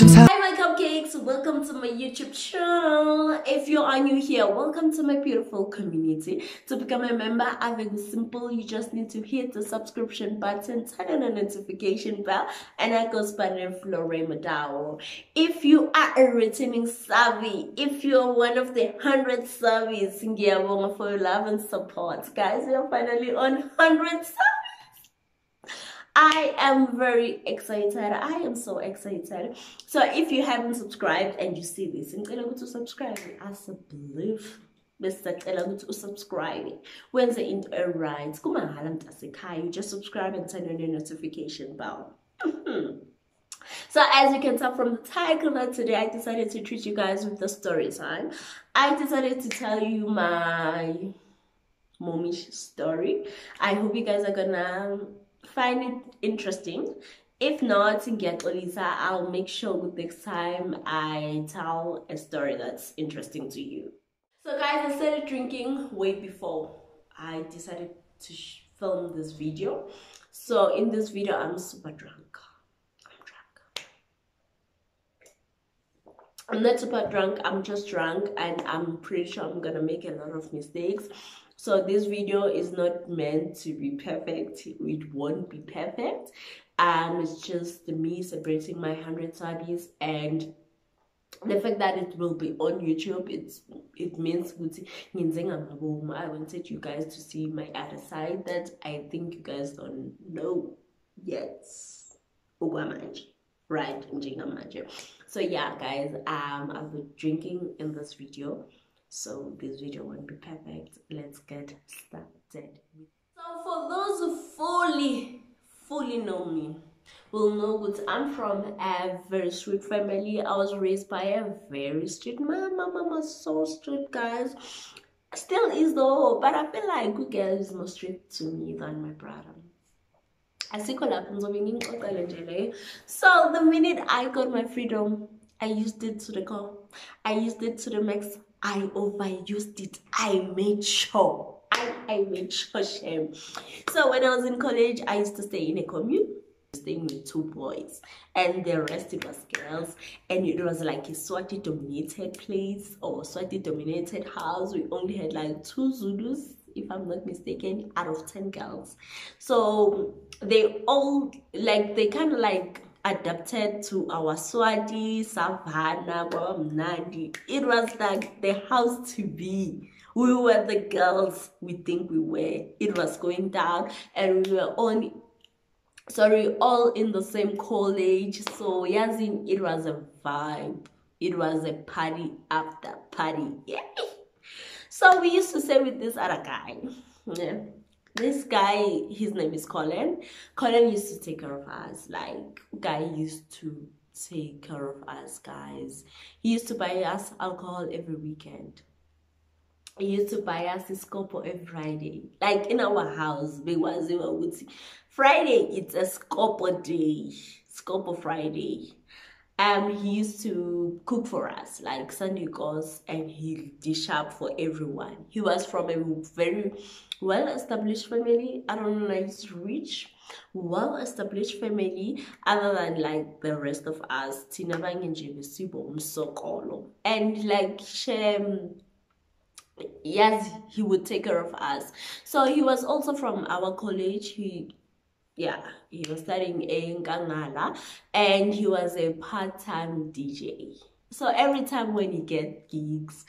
Hi my cupcakes, welcome to my YouTube channel. If you are new here, welcome to my beautiful community. To become a member, I very simple. You just need to hit the subscription button, turn on the notification bell, and that goes by the Flore Madao. If you are a returning savvy, if you're one of the 100 savvies, ngiyabonga for your love and support. Guys, we are finally on 100 savvies. I am very excited. I am so excited. So if you haven't subscribed and you see this, ngicela ukuthi usubscribe as a belief besicela ukuthi usubscribe wenze into right kumahhala mntasekhaya you just subscribe and turn on your notification bell So as you can tell from the title today I decided to treat you guys with the story time. I decided to tell you my momish story. I hope you guys are gonna find it interesting. If not, get Olisa, I'll make sure next time I tell a story that's interesting to you. So guys, I started drinking way before I decided to film this video. So in this video, I'm super drunk. I'm drunk. I'm not super drunk, I'm just drunk and I'm pretty sure I'm gonna make a lot of mistakes. So this video is not meant to be perfect. It won't be perfect. Um, it's just me celebrating my 100 subbies and the fact that it will be on YouTube, it's it means I wanted you guys to see my other side that I think you guys don't know yet. Right, so yeah guys, um I'll be drinking in this video so this video won't be perfect. Let's get started. So for those who fully fully know me will know that i'm from a very strict family. I was raised by a very strict mom my mom was so strict guys. Still is though but i feel like good girl is more strict to me than my brother. So the minute i got my freedom i used it to the core. I used it to the max I overused it. I made sure. I, I made sure shame. So when I was in college, I used to stay in a commune staying with two boys and the rest it was girls and it was like a Swati dominated place or Swati dominated house we only had like two Zulus if I'm not mistaken out of 10 girls so they all like they kind of like adapted to our Swati, Savannah, Nandi. It was like the house to be. We were the girls we think we were. It was going down and we were only sorry, all in the same college. So Yazin, it was a vibe. It was a party after party. Yeah. So we used to say with this other guy. Yeah this guy his name is colin. Colin used to take care of us. Like guy used to take care of us guys. He used to buy us alcohol every weekend. He used to buy us a scopo every friday. Like in our house because we would see friday it's a scopo day. Scopo friday um he used to cook for us like sunday goes and he dish up for everyone. He was from a very well-established family. I don't know it's rich well-established family other than like the rest of us Tinabang and like um, yes he would take care of us. So he was also from our college. He yeah he was studying in Kangala and he was a part-time DJ so every time when he get gigs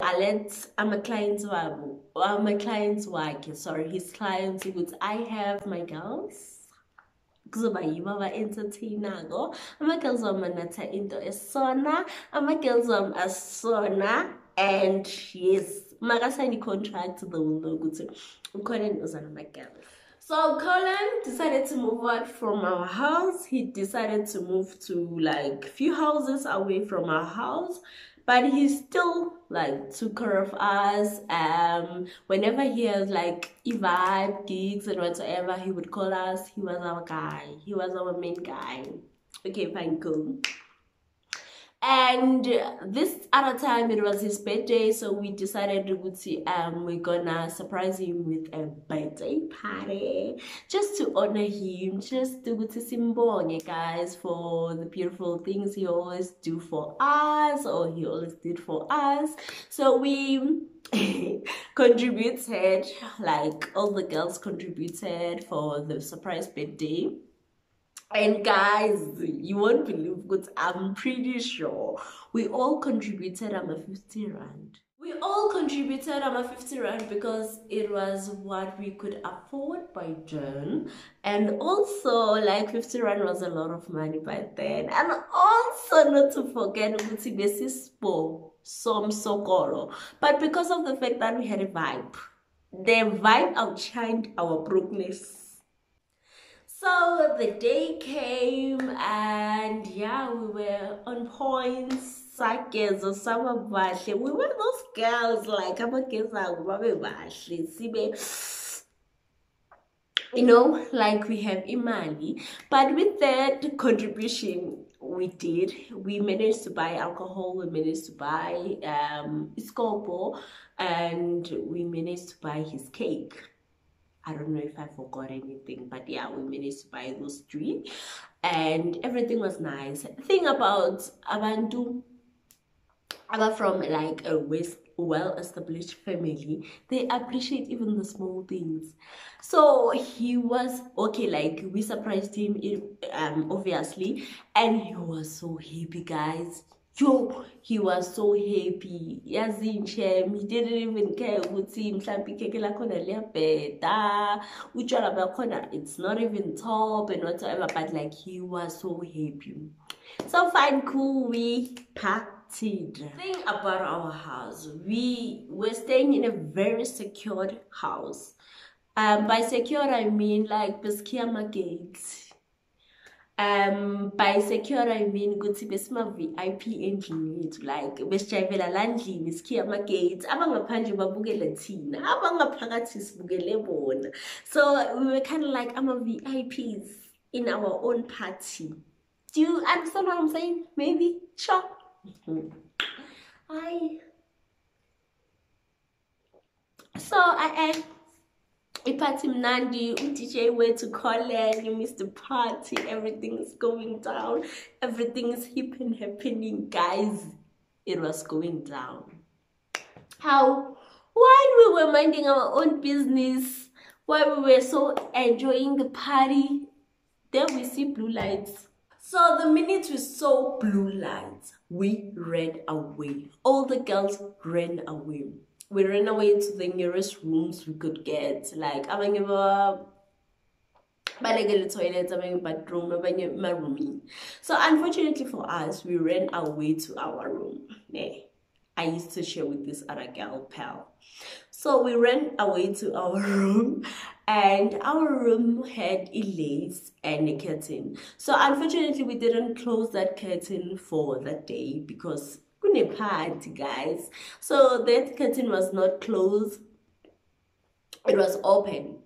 I let I'm a client I'm a client work sorry his clients would I have my girls. Kuzoba yibo aba-entertainer-ko ama-girls wami anatha into esona ama-girls wami asona and yes makasayini i-contract they will know ukuthi ukhona uza nama-girls so Colin decided to move out from our house. He decided to move to like few houses away from our house. But he still like took care of us. Um whenever he has like vibe gigs and whatsoever, he would call us. He was our guy. He was our main guy. Okay, fine, cool. And this other time it was his birthday so we decided to um we're gonna surprise him with a birthday party just to honor him just to simbonge guys for the beautiful things he always do for us or he always did for us. So we contributed like all the girls contributed for the surprise birthday and guys, you won't believe because I'm pretty sure we all contributed I'm a 50 rand. We all contributed I'm a 50 rand because it was what we could afford by then. And also like 50 rand was a lot of money by then. And also not to forget ukuthi besispo some sokolo. But because of the fact that we had a vibe, the vibe outshined our brokenness so the day came and yeah, we were on points. Sakezo sama bahle. We were those girls like babe bahle. Sibe you know, like we have imani. But with that contribution we did, we managed to buy alcohol, we managed to buy um iskopo, and we managed to buy his cake. I don't know if I forgot anything, but yeah, we managed to buy those three and everything was nice. Thing about Abantu, about from like a West well-established family, they appreciate even the small things. So he was okay, like we surprised him um obviously, and he was so happy, guys yo he was so happy. Yazi he didn't even care ukuthi mhlawumbe ikheke lakhona liyabheda. Utshwala bakhona it's not even top and whatever but like he was so happy. So fine cool we partied thing about our house. We were staying in a very secured house. Um by secure i mean like beskiama gates um by secure i mean ukuthi besima-vip endlini yethu like besijayivela la ndlini sikhiye ama-gates abangaphandle babukele thina abangaphakathi sibukele bona. So we were kind of like ama-vips in our own party. Do you understand what i'm saying? Maybe? Sure. Hi so i am iphathi mnandi udj wethu colin you missed the party everything is going down. Everything is hip and happening guys. It was going down. How? While we were minding our own business? While we were so enjoying the party? Then we see blue lights. So the minute we saw blue lights we ran away. All the girls ran away we ran away to the nearest rooms we could get. Like abanye balekele toilet abanye bathroom abanye emaroomini so unfortunately for us we ran away to our room. I used to share with this other girl pal so we ran away to our room and our room had a lace and a curtain. So unfortunately we didn't close that curtain for that day because party guys. So that curtain was not closed. It was open.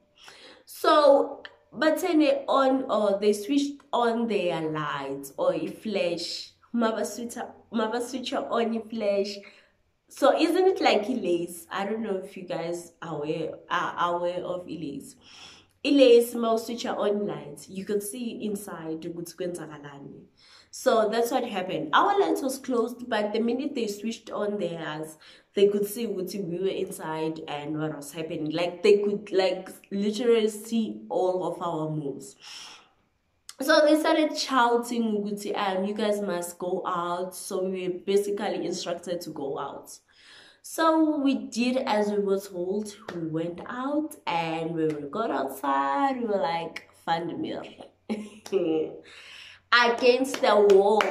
So but it on or they switched on their lights. Or a flash maba switch on a flash so isn't it like lace i don't know if you guys are aware are aware of lace ilace switch on lights. You could see inside so that's what happened. Our lights was closed, but the minute they switched on theirs, they could see what we were inside and what was happening. Like they could like literally see all of our moves. So they started shouting, um, you guys must go out. So we were basically instructed to go out. So we did as we were told. We went out and when we got outside, we were like, Fandemir. against the wall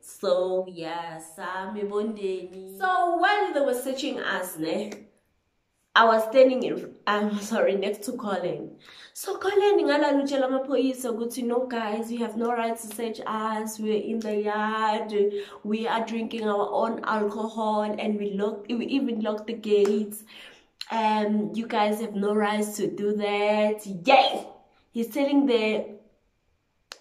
so yes so while they were searching us ne I was standing in, I'm sorry, next to Colin. So Colin, ngalalutshela amaphoyisa ukuthi no guys, we have no right to search us. We're in the yard. We are drinking our own alcohol and we lock we even lock the gates. Um you guys have no rights to do that. Yay! He's telling the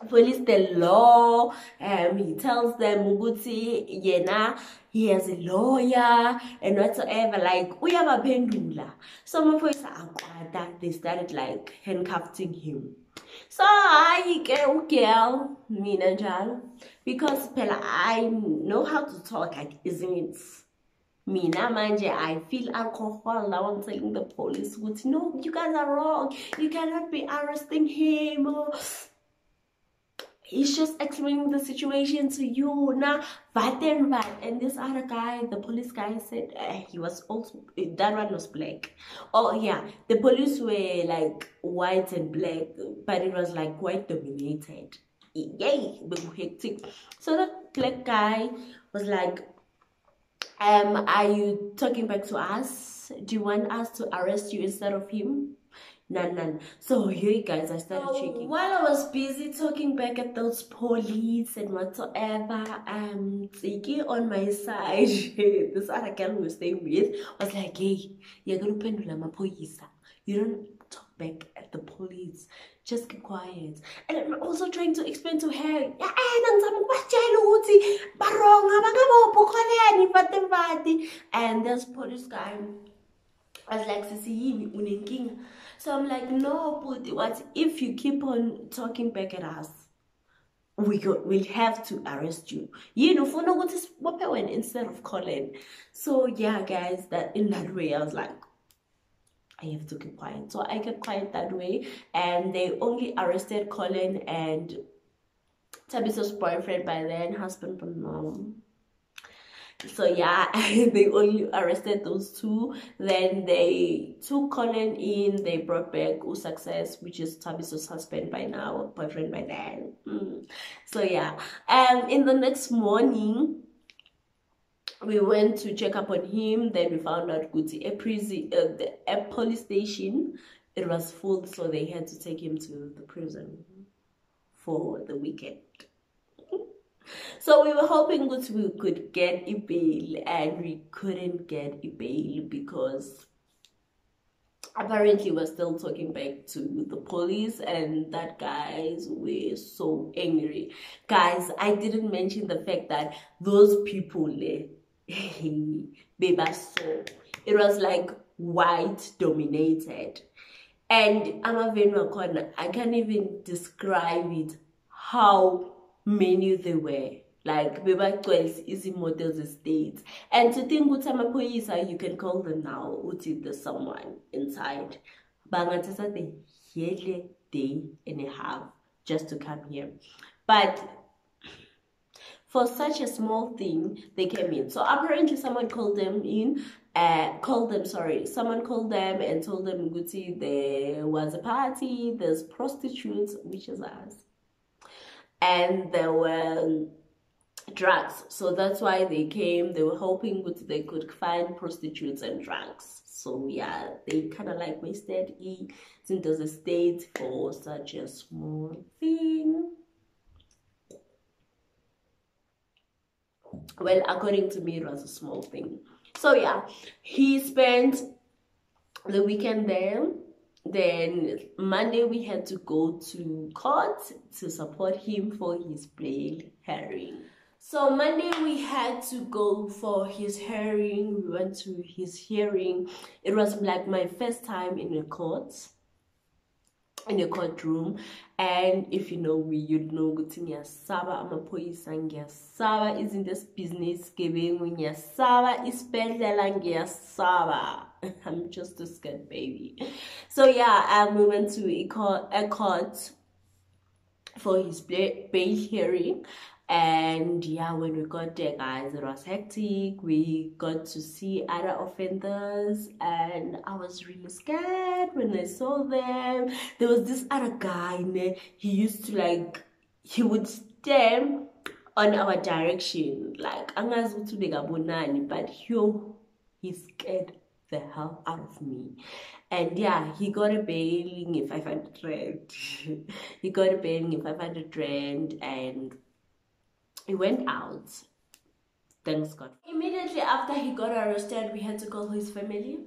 police the law um he tells them ukuthi yena he has a lawyer and whatsoever like we have a uyabaphendula. So amaphoyisa aqwada they started like handcuffing him. So hayi ke ugirl mina njalo because phela i know how to talk like isn't it? Mina manje i feel alcohol now i'm telling the police ukuthi no you guys are wrong. You cannot be arresting him he's just explaining the situation to you now but then but and this other guy the police guy said uh, he was also that one was black. Oh yeah. The police were like white and black but it was like white dominated. Yay. Hectic. So the black guy was like um are you talking back to us? Do you want us to arrest you instead of him none none so here you guys i started so checking while i was busy talking back at those police and whatsoever um Tsiki on my side this other girl we were staying with was like hey you're gonna pendula mapoyisa. You don't talk back at the police. Just keep quiet. And i'm also trying to explain to her and this police guy I was like, Sisi, unenkinga? So I'm like, no, but what if you keep on talking back at us? We go, we'll have to arrest you. You know, for no what is what when instead of calling. So yeah, guys, that in that way, I was like, I have to keep quiet. So I kept quiet that way, and they only arrested Colin and Tabitha's boyfriend by then, husband, but mom so yeah they only arrested those two then they took colin in they brought back success which is tabiso's husband by now boyfriend by then. Mm. so yeah. Um in the next morning we went to check up on him then we found out Guti a prison uh, the a police station it was full so they had to take him to the prison for the weekend so we were hoping that we could get a bail and we couldn't get a bail because apparently we're still talking back to the police and that guys were so angry. Guys i didn't mention the fact that those people they were so it was like white dominated. And i'm a corner i can't even describe it how many they were like bebagcwele izimodels estates and to think ukuthi amaphoyisa you can call them now uthi there's someone inside. But bangathatha the yearly day and a half just to come here. But for such a small thing they came in. So apparently someone called them in uh, called them sorry someone called them and told them guti there was a party there's prostitutes which is us and there were drugs. So that's why they came they were hoping that they could find prostitutes and drugs. So yeah they kind of like wasted it there's a state for such a small thing. Well according to me it was a small thing. So yeah he spent the weekend there then monday we had to go to court to support him for his bail hearing so Monday we had to go for his hearing. We went to his hearing. It was like my first time in a court, in a courtroom. And if you know me, you'd know ukuthi ngiyasaba amaphoyisa ngiyasaba in this business gebengu ngiyasaba isibhedlela ngiyasaba I'm just a scared baby. So yeah, um, we went to a court, a court for his bail hearing and yeah when we got there guys it was hectic. We got to see other offenders and i was really scared when i saw them. There was this other guy he used to like he would stare on our direction. Like angazi ukuthi bekabonani but yo he scared the hell out of me. And yeah he got a bailing in 500 rand. He got a bailing in 500 rand and he went out. Thanks god. Immediately after he got arrested we had to call his family.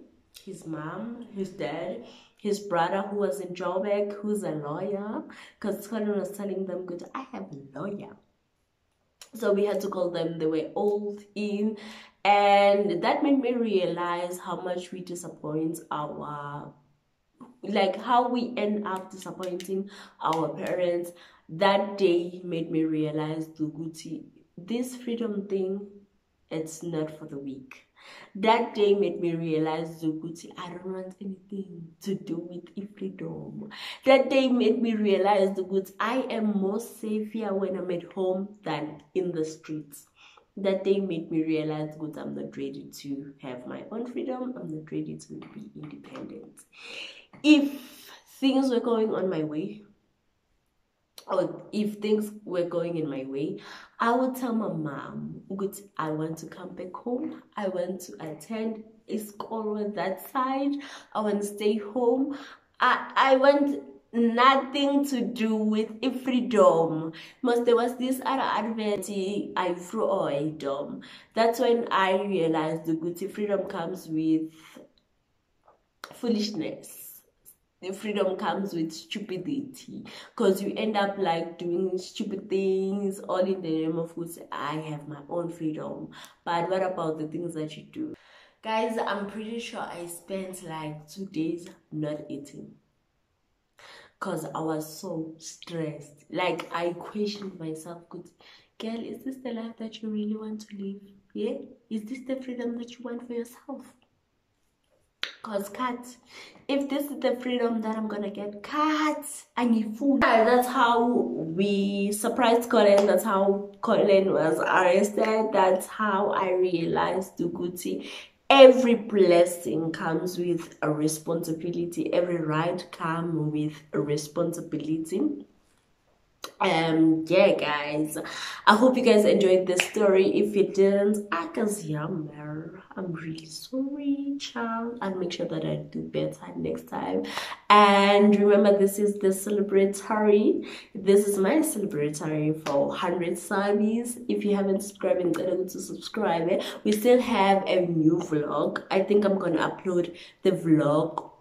His mom, his dad, his brother who was in Joburg, who's a lawyer, because Colin was telling them, good, I have a lawyer. So we had to call them, they were old in, and that made me realize how much we disappoint our like how we end up disappointing our parents that day made me realize Duguti, this freedom thing it's not for the weak that day made me realize Zuguti, I don't want anything to do with freedom. That day made me realize Zuguti, I am more safe here when I'm at home than in the streets. That day made me realize good I'm not ready to have my own freedom. I'm not ready to be independent. If things were going on my way, or if things were going in my way, I would tell my mom, good, I want to come back home. I want to attend a school on that side. I want to stay home. I, I want nothing to do with freedom. Most there was this other advert I threw away dom. That's when I realized the good freedom comes with foolishness the freedom comes with stupidity because you end up like doing stupid things all in the name of which I have my own freedom. But what about the things that you do? Guys, I'm pretty sure I spent like two days not eating because I was so stressed. Like I questioned myself, good girl, is this the life that you really want to live? Yeah? Is this the freedom that you want for yourself? Cause cats, if this is the freedom that I'm gonna get, cats, I need food. That's how we surprised Colin. That's how Colin was arrested. That's how I realized Duguti. Every blessing comes with a responsibility. Every right comes with a responsibility um yeah guys. I hope you guys enjoyed this story. If you didn't akaziyammer i'm really sorry child. I'll make sure that i do better next time. And remember this is the celebratory. This is my celebratory for 100 subbies if you haven't subscribed and to subscribe. We still have a new vlog. I think i'm gonna upload the vlog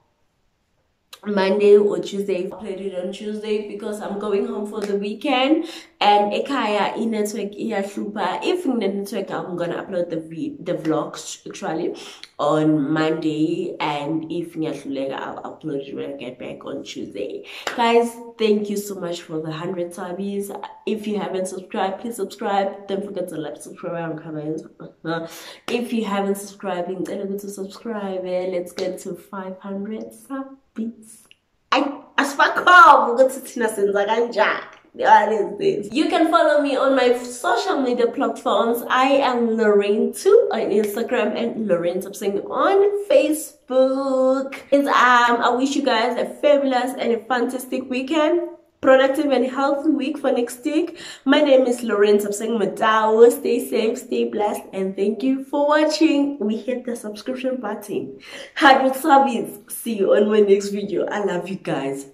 Monday or Tuesday. I played it on Tuesday because I'm going home for the weekend and ekaya i-network iyahlupa. If in the network I'm gonna upload the the vlogs actually on Monday and if ngiyahluleka I'll upload it when I get back on Tuesday. Guys, thank you so much for the 100 subbies. If you haven't subscribed, please subscribe. Don't forget to like, subscribe, and comment. if you haven't subscribed, then to subscribe. Let's get to 500 subs beats asibakhomba ukuthi thina senza kanjani? You can follow me on my social media platforms. I am Lourraine too on Instagram and Lourraine Topsing on Facebook. And, um, I wish you guys a fabulous and a fantastic weekend productive and healthy week for next week. My name is Lorenzo saying Motau. Stay safe, stay blessed, and thank you for watching. We hit the subscription button. Hard service. See you on my next video. I love you guys.